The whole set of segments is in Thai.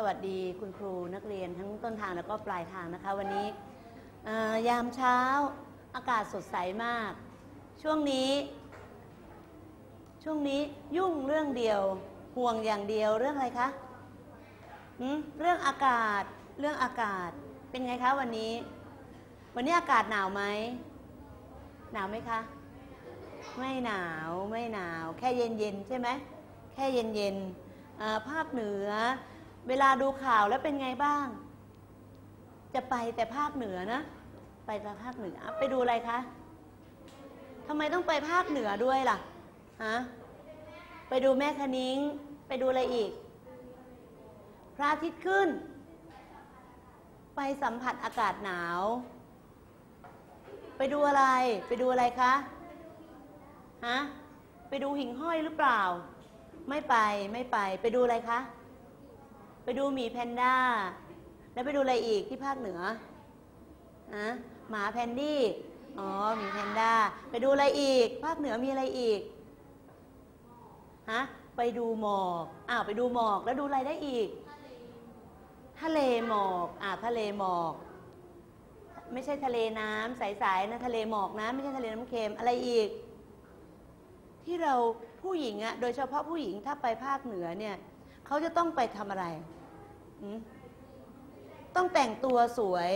สวัสดีคุณครูนักเรียนทั้งต้นทางแล้วก็ปลายทางนะคะ วันนี้ยามเช้าอากาศสดใสมาก ช่วงนี้ ช่วงนี้ยุ่งเรื่องเดียวห่วงอย่างเดียวเรื่องอะไรคะเรื่องอากาศเรื่องอากาศเป็นไงคะวันนี้ วันนี้อากาศหนาวไหมหนาวไหมคะ ไม่หนาวไม่หนาว แค่เย็นเย็นใช่ไหมแค่เย็นเย็นภาคเหนือ เวลาดูข่าวแล้วเป็นไงบ้าง จะไปแต่ภาคเหนือนะ ไปแต่ภาคเหนือไปดูอะไรคะทำไมต้องไปภาคเหนือด้วยล่ะฮะไปดูแม่คะนิ้ง ไปดูอะไรอีก พระอาทิตย์ขึ้น ไปสัมผัสอากาศหนาว ไปดูอะไร ไปดูอะไรคะฮะไปดูหิ่งห้อยหรือเปล่า ไม่ไปไม่ไป ไปดูอะไรคะ ไปดูหมีแพนด้า แล้วไปดูอะไรอีกที่ภาคเหนือฮะหมาแพนดี้อ๋อหมีแพนด้า ไปดูอะไรอีก ภาคเหนือมีอะไรอีกฮะไปดูหมอกอ้าวไปดูหมอกแล้วดูอะไรได้อีก ทะเลหมอกอ่าทะเลหมอก ไม่ใช่ทะเลน้ำใสๆนะทะเลหมอกนะ ไม่ใช่ทะเลน้ำเค็มอะไรอีก ที่เราผู้หญิงอะโดยเฉพาะผู้หญิงถ้าไปภาคเหนือเนี่ยเขาจะต้องไปทำอะไร ต้องแต่งตัวสวย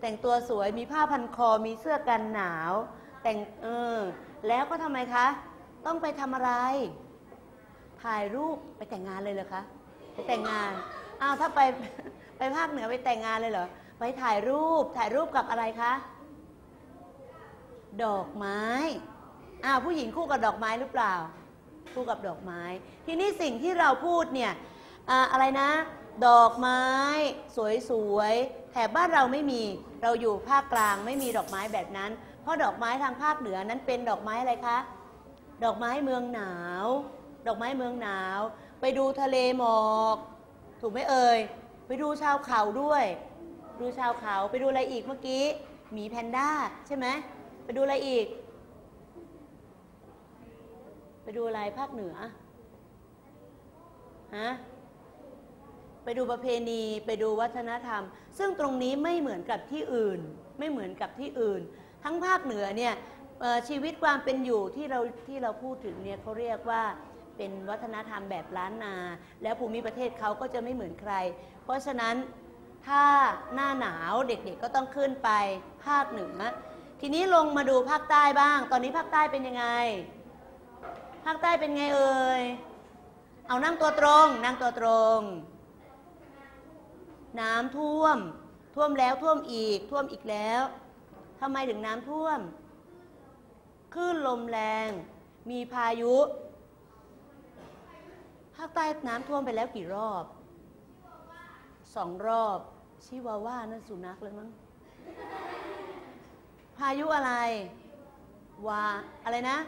แต่งตัวสวยมีผ้าพันคอมีเสื้อกันหนาว แต่งเออ แล้วก็ทำไมคะ ต้องไปทำอะไร ถ่ายรูปไปแต่งงานเลยเหรอคะไปแต่งงานอ้าวถ้าไปไปภาคเหนือไปแต่งงานเลยเหรอไปถ่ายรูปถ่ายรูปกับอะไรคะ ดอกไม้อ้าวผู้หญิงคู่กับดอกไม้หรือเปล่า คู่กับดอกไม้ ทีนี้สิ่งที่เราพูดเนี่ยออะไรนะ ดอกไม้ สวยๆแถบบ้านเราไม่มี เราอยู่ภาคกลางไม่มีดอกไม้แบบนั้น เพราะดอกไม้ทางภาคเหนือนั้นเป็นดอกไม้อะไรคะ ดอกไม้เมืองหนาว ดอกไม้เมืองหนาว ไปดูทะเลหมอก ถูกไหมเอ่ย ไปดูชาวเขาด้วย ดูชาวเขาไปดูอะไรอีกเมื่อกี้หมีแพนด้าใช่ไหมไปดูอะไรอีก ไปดูอะไรภาคเหนือฮะ ไปดูประเพณีไปดูวัฒนธรรม ซึ่งตรงนี้ไม่เหมือนกับที่อื่น ไม่เหมือนกับที่อื่น ทั้งภาคเหนือเนี่ยชีวิตความเป็นอยู่ที่เราที่เราพูดถึงเนี่ยเขาเรียกว่าเป็นวัฒนธรรมแบบล้านนา แล้วภูมิประเทศเขาก็จะไม่เหมือนใคร เพราะฉะนั้นถ้าหน้าหนาวเด็กๆก็ต้องขึ้นไปภาคเหนือทีนี้ลงมาดูภาคใต้บ้าง ตอนนี้ภาคใต้เป็นยังไง ภาคใต้เป็นไงเอ่ย เอานั่งตัวตรง นั่งตัวตรง น้ำท่วม ท่วมแล้วท่วมอีก ท่วมอีกแล้วทำไมถึงน้ำท่วมคลื่นลมแรง มีพายุ ภาคใต้น้ำท่วมไปแล้วกี่รอบ สองรอบ ชิวาว่านั่นสุนัขเลยมั้ง พายุอะไร วา อะไรนะ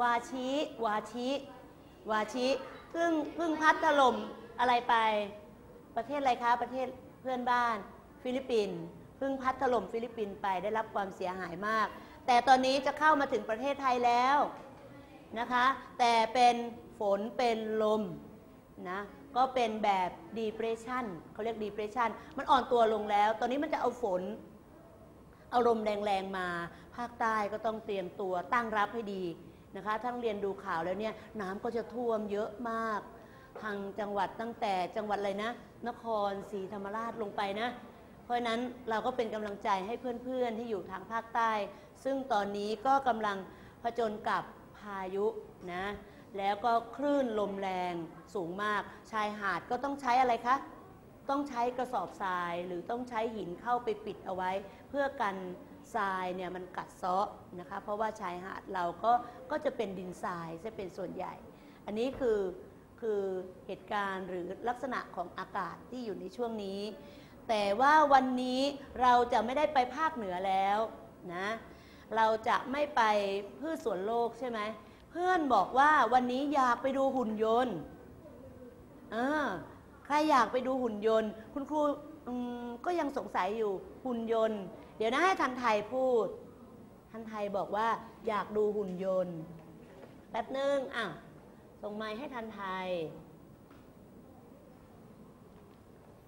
วาชิ วาชิ วาชิ เพิ่งเพิ่งพัดถล่มอะไรไป ประเทศอะไรคะ ประเทศเพื่อนบ้าน ฟิลิปปินส์เพิ่งพัดถล่มฟิลิปปินส์ไปได้รับความเสียหายมาก แต่ตอนนี้จะเข้ามาถึงประเทศไทยแล้วนะคะ แต่เป็นฝนเป็นลมนะก็เป็นแบบ depression เขาเรียก depression มันอ่อนตัวลงแล้ว ตอนนี้มันจะเอาฝนเอาลมแรงๆมา ภาคใต้ก็ต้องเตรียมตัวตั้งรับให้ดีนะคะทั้งเรียนดูข่าวแล้วเนี่ยน้ำก็จะท่วมเยอะมาก ทางจังหวัดตั้งแต่จังหวัดอะไรนะ นครศรีธรรมราชลงไปนะ เพราะฉะนั้นเราก็เป็นกำลังใจให้เพื่อนๆที่อยู่ทางภาคใต้ ซึ่งตอนนี้ก็กำลังผจญกับพายุนะ แล้วก็คลื่นลมแรงสูงมาก ชายหาดก็ต้องใช้อะไรคะ ต้องใช้กระสอบทรายหรือต้องใช้หินเข้าไปปิดเอาไว้ เพื่อกันทรายเนี่ยมันกัดเซาะนะคะ เพราะว่าชายหาดเราก็ก็จะเป็นดินทรายจะเป็นส่วนใหญ่ อันนี้คือ คือเหตุการณ์หรือลักษณะของอากาศที่อยู่ในช่วงนี้ แต่ว่าวันนี้เราจะไม่ได้ไปภาคเหนือแล้วนะเราจะไม่ไปพืชสวนโลกใช่ไหมเพื่อนบอกว่าวันนี้อยากไปดูหุ่นยนต์เออใครอยากไปดูหุ่นยนต์ คุณครูก็ยังสงสัยอยู่หุ่นยนต์ เดี๋ยวนะให้ทันไทยพูด ทันไทยบอกว่าอยากดูหุ่นยนต์แป๊บนึงอะ ส่งไม้ให้ทันไทย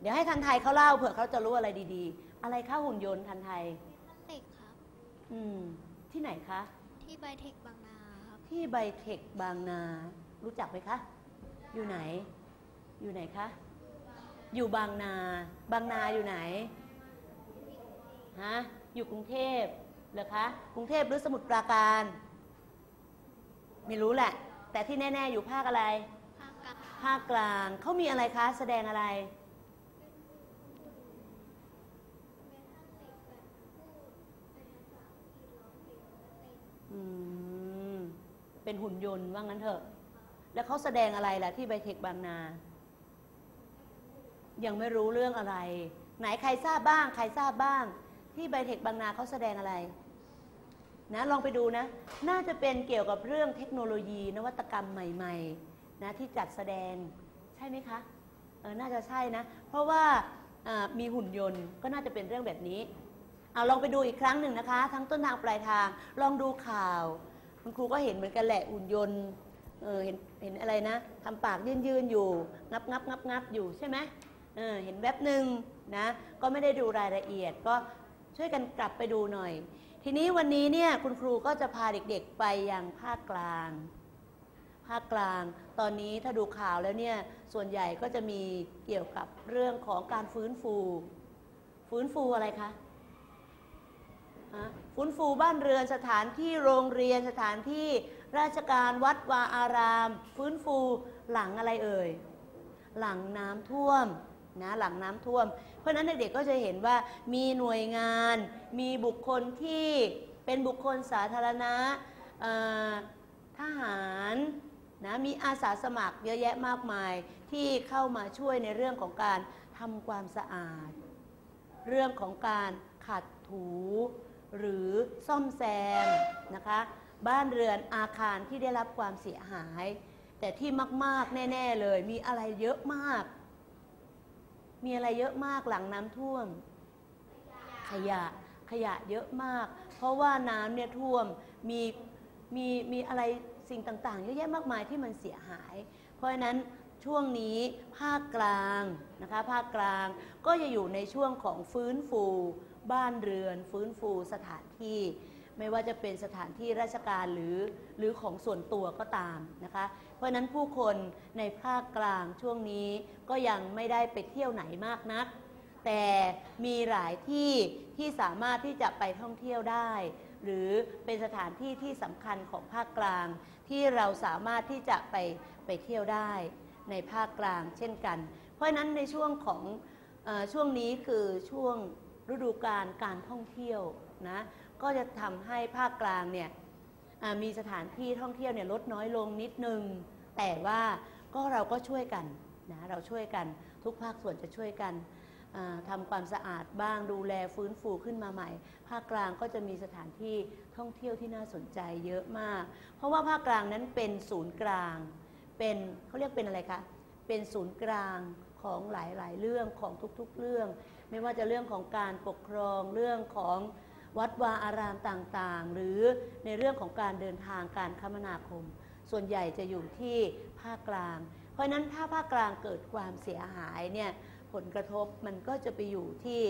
เดี๋ยวให้ทันไทยเขาเล่าเผื่อเขาจะรู้อะไรดีๆ อะไรคะหุ่นยนต์ทันไทย เด็กครับ อืม ที่ไหนคะ ที่ไบเทคบางนาครับ ที่ไบเทคบางนา รู้จักไหมคะ อยู่ไหน อยู่ไหนคะ อยู่บางนา บางนาอยู่ไหน ฮะ อยู่กรุงเทพเหรอคะ กรุงเทพหรือสมุทรปราการ ไม่รู้แหละ แต่ที่แน่ ๆ อยู่ภาคอะไร ภาคกลางภาคกลางเขามีอะไรคะ แสดงอะไรอืมเป็นหุ่นยนต์ว่างั้นเถอะ แล้วเขาแสดงอะไรล่ะที่ไบเทคบางนา ยังไม่รู้เรื่องอะไร ไหนใครทราบบ้าง ใครทราบบ้าง ที่ไบเทคบางนาเขาแสดงอะไร นะลองไปดูนะ น่าจะเป็นเกี่ยวกับเรื่องเทคโนโลยีนวัตกรรมใหม่ๆนะที่จัดแสดงใช่ไหมคะเออน่าจะใช่นะ เพราะว่ามีหุ่นยนต์ก็น่าจะเป็นเรื่องแบบนี้เอาลองไปดูอีกครั้งหนึ่งนะคะ ทั้งต้นทางปลายทาง ลองดูข่าว คุณครูก็เห็นเหมือนกันแหละหุ่นยนต์เออเห็นเห็นอะไรนะทำปากยืนยืนอยู่งับงับงับงับอยู่ใช่ไหมเออเห็นแวบหนึ่งนะก็ไม่ได้ดูรายละเอียดก็ช่วยกันกลับไปดูหน่อย ทีนี้วันนี้เนี่ยคุณครูก็จะพาเด็กๆไปยังภาคกลาง ภาคกลาง ตอนนี้ถ้าดูข่าวแล้วเนี่ยส่วนใหญ่ก็จะมีเกี่ยวกับเรื่องของการฟื้นฟู ฟื้นฟูอะไรคะฮะฟื้นฟูบ้านเรือนสถานที่โรงเรียนสถานที่ราชการวัดวาอาราม ฟื้นฟูหลังอะไรเอ่ย หลังน้ำท่วม นะหลังน้ำท่วม เพราะฉะนั้นเด็กๆก็จะเห็นว่ามีหน่วยงาน มีบุคคลที่เป็นบุคคลสาธารณะทหารนะมีอาสาสมัครเยอะแยะมากมายที่เข้ามาช่วยในเรื่องของการทำความสะอาด เรื่องของการขัดถู หรือซ่อมแซมนะคะ บ้านเรือนอาคารที่ได้รับความเสียหาย แต่ที่มาก ๆ แน่ ๆ เลยมีอะไรเยอะมาก มีอะไรเยอะมากหลังน้ำท่วม ขยะขยะเยอะมาก เพราะว่าน้ำเนี่ยท่วมมีมีมีอะไรสิ่งต่างๆ เยอะแยะมากมายที่มันเสียหาย เพราะฉะนั้นช่วงนี้ภาคกลางนะคะภาคกลางก็จะอยู่ในช่วงของฟื้นฟู บ้านเรือน ฟื้นฟูสถานที่ ไม่ว่าจะเป็นสถานที่ราชการหรือหรือของส่วนตัวก็ตามนะคะ เพราะนั้นผู้คนในภาคกลางช่วงนี้ก็ยังไม่ได้ไปเที่ยวไหนมากนัก แต่มีหลายที่ที่สามารถที่จะไปท่องเที่ยวได้ หรือเป็นสถานที่ที่สำคัญของภาคกลาง ที่เราสามารถที่จะไปไปเที่ยวได้ ในภาคกลางเช่นกัน เพราะนั้นในช่วงของอช่วงนี้คือช่วงฤดูการการท่องเที่ยวนะ ก็จะทำให้ภาคกลางเนี่ยมีสถานที่ท่องเที่ยวเนี่ยลดน้อยลงนิดนึง แต่ว่าก็เราก็ช่วยกันนะเราช่วยกันทุกภาคส่วนจะช่วยกันอ่าทำความสะอาดบ้างดูแลฟื้นฟูขึ้นมาใหม่ ภาคกลางก็จะมีสถานที่ท่องเที่ยวที่น่าสนใจเยอะมาก เพราะว่าภาคกลางนั้นเป็นศูนย์กลาง เป็นเขาเรียกเป็นอะไรคะเป็นศูนย์กลางของหลายๆ เรื่องของทุกๆ เรื่อง ไม่ว่าจะเรื่องของการปกครองเรื่องของ วัดวาอารามต่างๆ หรือในเรื่องของการเดินทางการคมนาคม ส่วนใหญ่จะอยู่ที่ภาคกลาง เพราะนั้นถ้าภาคกลางเกิดความเสียหายเนี่ยผลกระทบมันก็จะไปอยู่ที่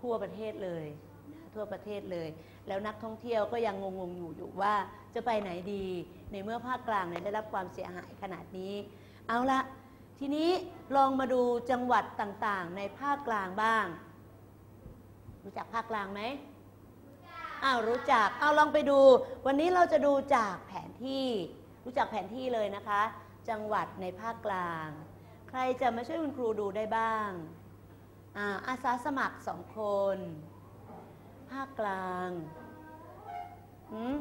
ทั่วประเทศเลยทั่วประเทศเลย แล้วนักท่องเที่ยวก็ยังงงๆอยู่อยู่ว่าจะไปไหนดี ในเมื่อภาคกลางเนี่ยได้รับความเสียหายขนาดนี้ เอาละทีนี้ลองมาดูจังหวัดต่างๆ ในภาคกลางบ้าง รู้จักภาคกลางไหมอ้าวรู้จักเอาลองไปดู วันนี้เราจะดูจากแผนที่ รู้จักแผนที่เลยนะคะ จังหวัดในภาคกลาง ใครจะมาช่วยคุณครูดูได้บ้างอาอาสาสมัครสองคน ภาคกลางหืม